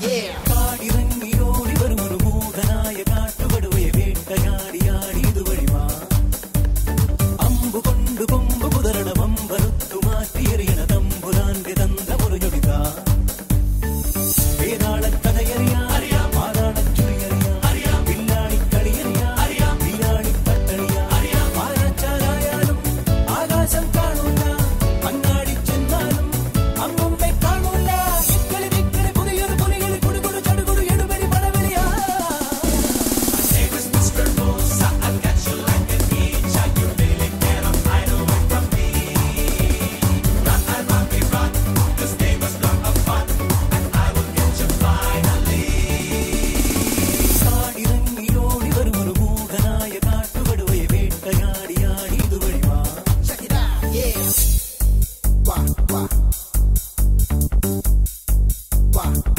yeah.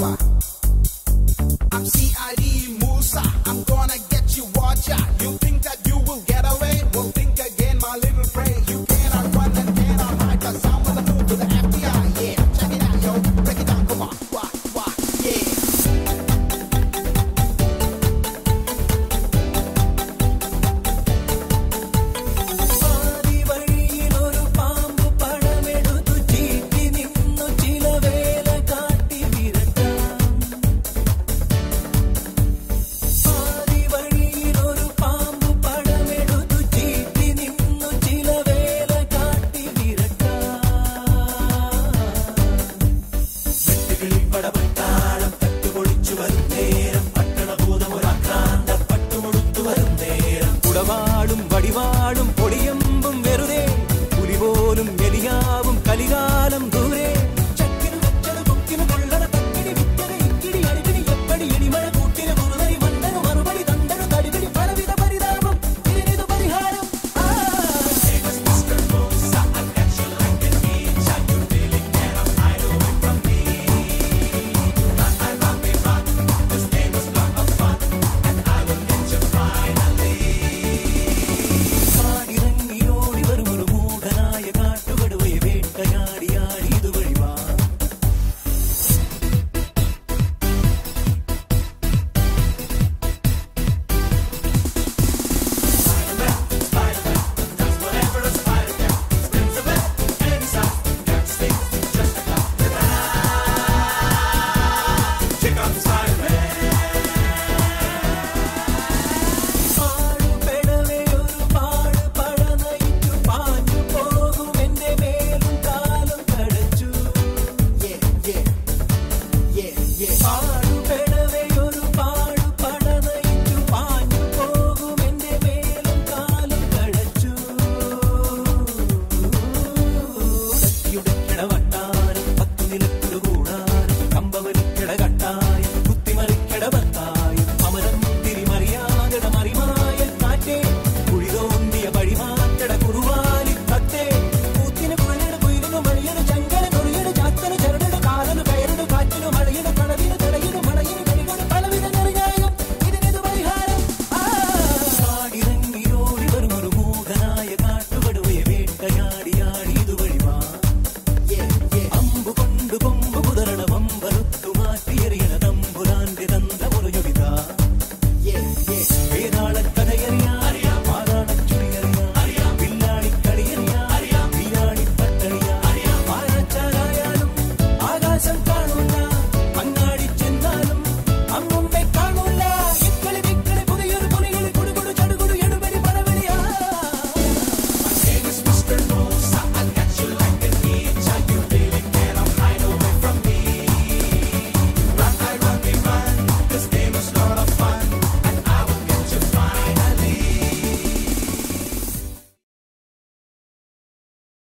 one.